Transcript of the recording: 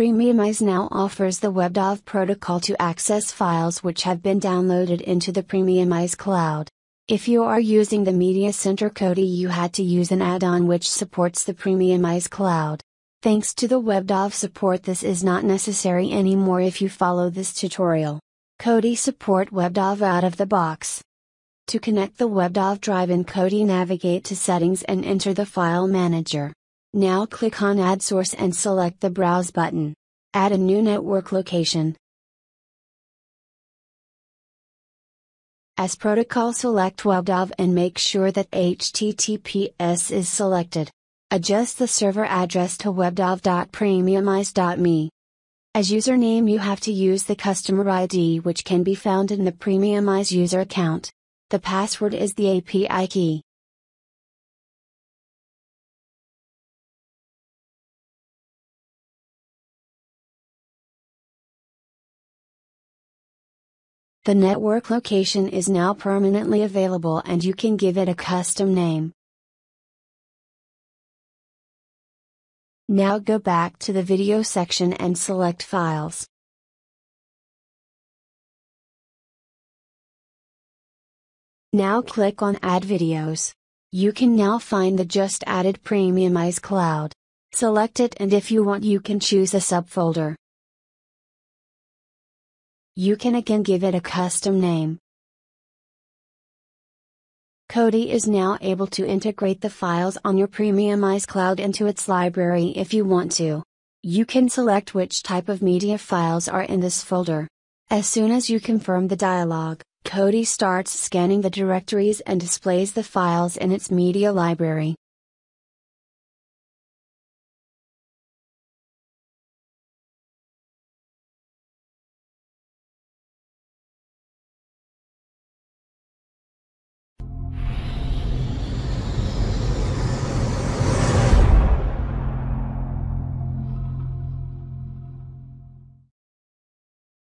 Premiumize now offers the WebDAV protocol to access files which have been downloaded into the Premiumize cloud. If you are using the Media Center Kodi you had to use an add-on which supports the Premiumize cloud. Thanks to the WebDAV support this is not necessary anymore if you follow this tutorial. Kodi support WebDAV out of the box. To connect the WebDAV drive in Kodi navigate to settings and enter the file manager. Now click on Add Source and select the Browse button. Add a new network location. As protocol select WebDAV and make sure that HTTPS is selected. Adjust the server address to webdav.premiumize.me. As username you have to use the customer ID which can be found in the Premiumize user account. The password is the API key. The network location is now permanently available and you can give it a custom name. Now go back to the video section and select files. Now click on add videos. You can now find the just added Premiumize cloud. Select it and if you want you can choose a subfolder. You can again give it a custom name. Kodi is now able to integrate the files on your Premiumize cloud into its library if you want to. You can select which type of media files are in this folder. As soon as you confirm the dialog, Kodi starts scanning the directories and displays the files in its media library.